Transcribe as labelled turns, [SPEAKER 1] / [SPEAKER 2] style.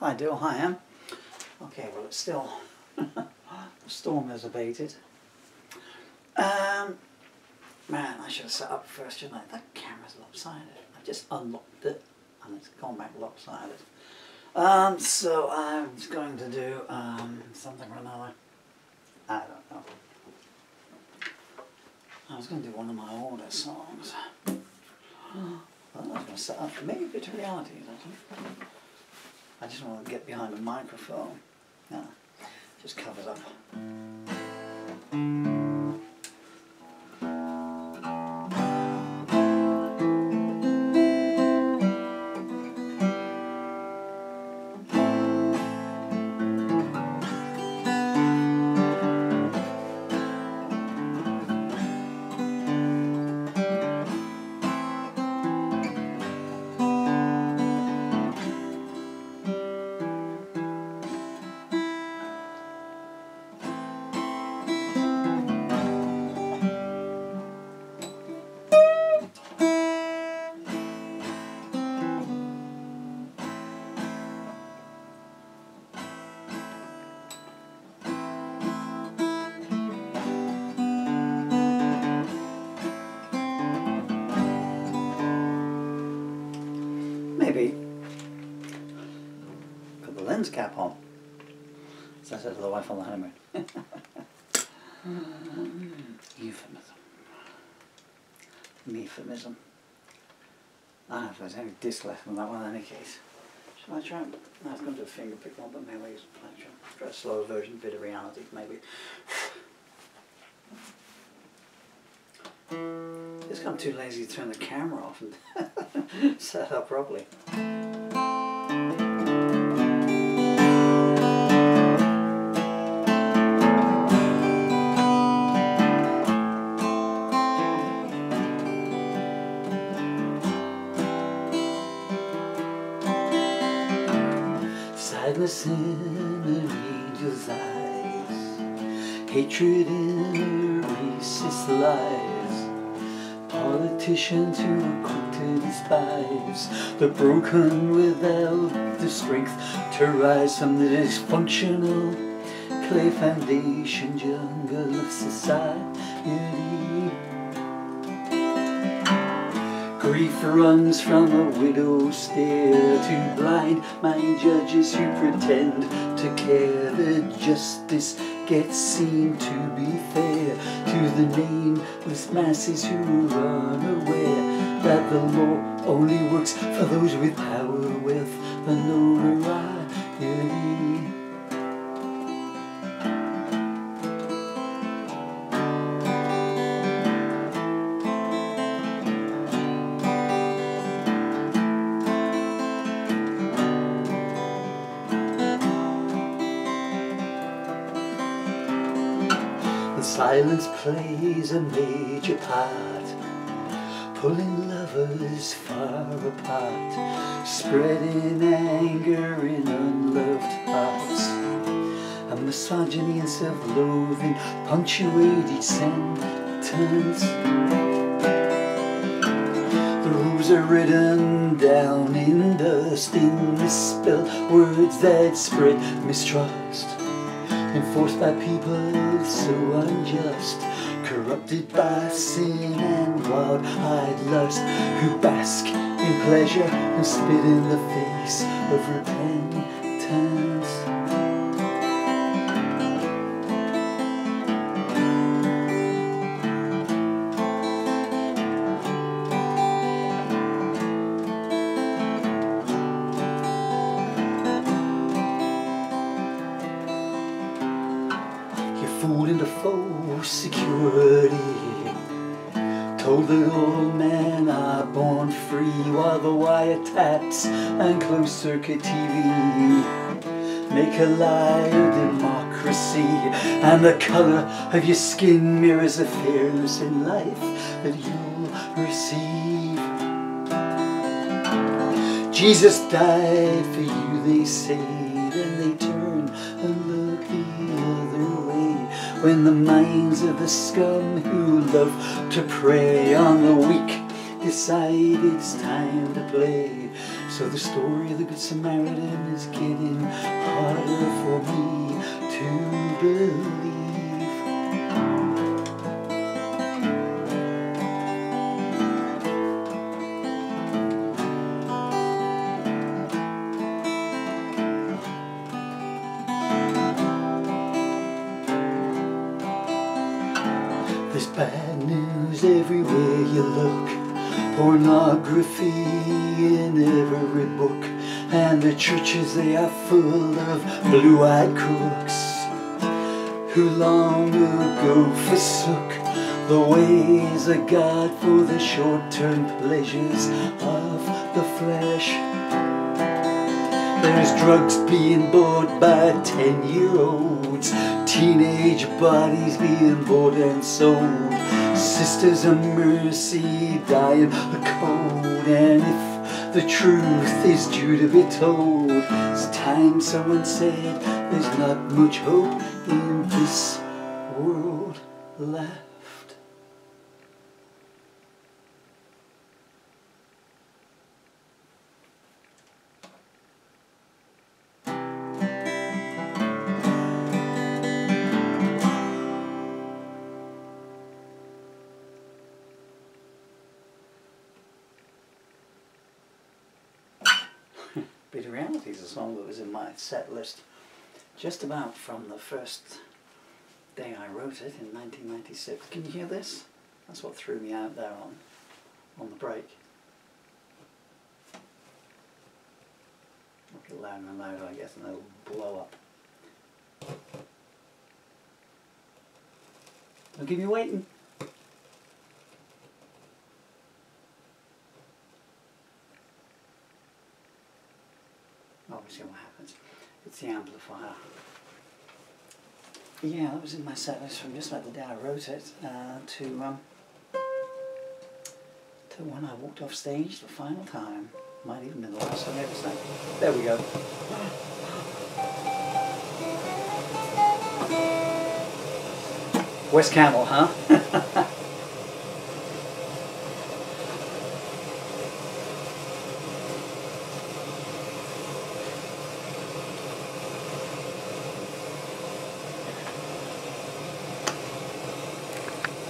[SPEAKER 1] Hi, Dill. Hi, Am. Okay, well, it's still. the storm has abated. Um, man, I should have set up first, shouldn't I? That camera's lopsided. I've just unlocked it and it's gone back lopsided. Um, so I'm going to do um, something or another. I don't know. I was going to do one of my older songs. I was going to set up maybe a Bitter Reality. I just want to get behind the microphone. Yeah, just covers up. Put the lens cap on. As I said to the wife on the honeymoon. Euphemism. Euphemism. I have to take a disc left on that one in any case. Shall I try? No, I was going to a finger pick one, but maybe I'll try, a slower version, Bitter Reality, maybe. Just I'm too lazy to turn the camera off and set up properly. Sadness in an angel's eyes, hatred in her racist lies politicians who are quick to despise the broken without the strength to rise from the dysfunctional clay foundation jungle of society. Grief runs from a widow's stare to blind mind judges who pretend to care. The justice gets seen to be fair to the nameless masses who are unaware that the law only works for those with power, wealth, and notoriety. And silence plays a major part, pulling lovers far apart, spreading anger in unloved hearts. And misogyny and self-loathing punctuate each sentence. The rules are written down in dust, in misspelled words that spread mistrust enforced by people so unjust, corrupted by sin and wild-eyed lust, who bask in pleasure and spit in the face of repentance. Fooled into false security. Told that all men are born free while the wiretaps and closed circuit TV make a lie of democracy and the color of your skin mirrors the fairness in life that you'll receive. Jesus died for you, they say, then they turn and look the other way. When the minds of the scum who love to prey on the weak decide it's time to play. So the story of the Good Samaritan is getting harder for me to believe. Pornography in every book. And the churches, they are full of blue-eyed crooks who long ago forsook the ways of God for the short-term pleasures of the flesh. There's drugs being bought by 10-year-olds, teenage bodies being bought and sold, sisters of mercy dying the cold, and if the truth is due to be told, it's time someone said there's not much hope in this world left. Bitter Reality is a song that was in my set list just about from the first day I wrote it in 1996. Can you hear this? That's what threw me out there on, on the break. Make it louder and louder, I guess, and it'll blow up. Don't keep me waiting. Obviously what happens. It's the amplifier. Yeah, that was in my set list from just about the day I wrote it uh, to um, to when I walked off stage the final time. Might even be the last time ever sang. There we go. West Camel, huh?